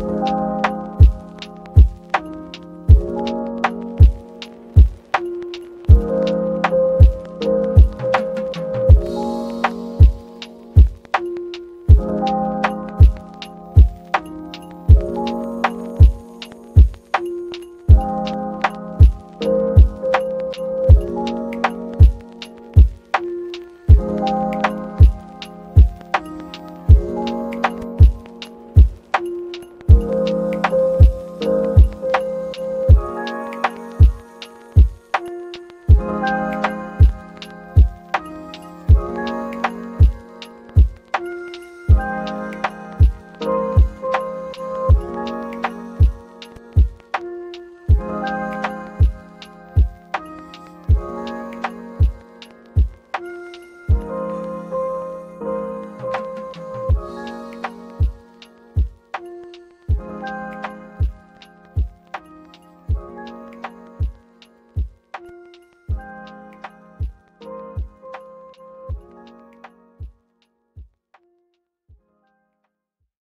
Bye.